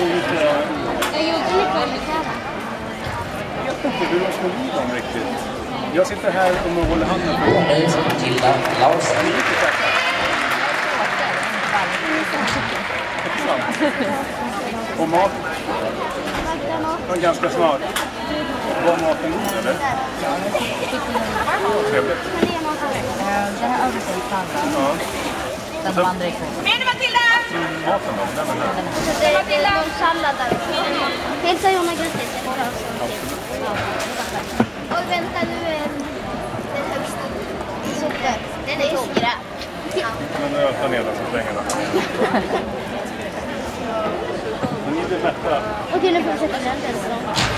Jag vet inte hur de ska i dem riktigt. Jag sitter här och håller handen på dem. Matilda Laursen. Och mat? Från ganska snart. Var maten god eller? Trevligt. Den här översiktshandlaren. Den vandrar ikväll. Med Matilda! Maten då? Den är här. Det är någon sallad där. Hälsa Jonna grattis. Oj, vänta nu är den högsta. Socker. Den är skräp. Men nu öppnar ner den så länge då. Men ni blir mätta. Okej, nu får vi sätta den.